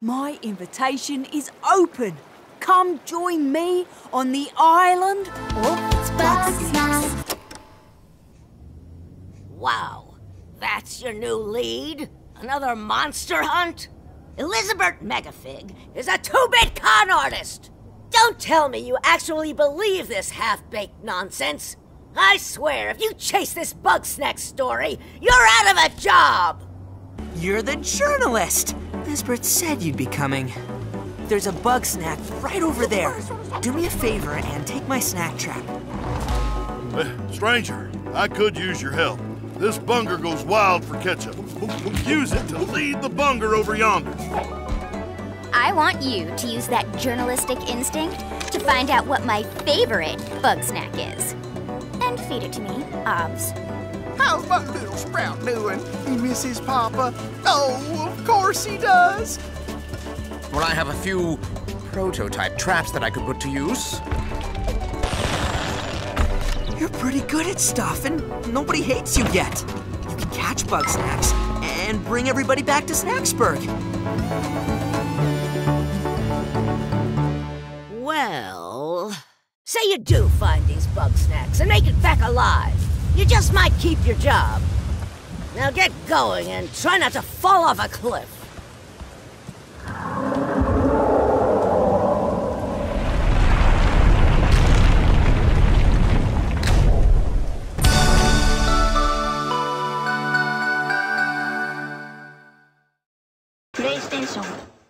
My invitation is open. Come join me on the island of Bugsnax. Wow, that's your new lead? Another monster hunt? Elizabeth Megafig is a two-bit con artist! Don't tell me you actually believe this half-baked nonsense! I swear, if you chase this Bugsnax story, you're out of a job! You're the journalist! Lizbert said you'd be coming. There's a Bugsnak right over there. Do me a favor and take my snack trap. Uh, stranger, I could use your help. This bunger goes wild for ketchup. Use it to lead the bunger over yonder. I want you to use that journalistic instinct to find out what my favorite Bugsnak is. And feed it to me, obs. How's my little sprout doing? He misses Papa? Oh, of course he does. Well, I have a few prototype traps that I could put to use. You're pretty good at stuff, and nobody hates you yet. You can catch Bugsnax and bring everybody back to Snaxburg. Well, say you do find these Bugsnax and make it back alive. You just might keep your job. Now get going and try not to fall off a cliff. でし。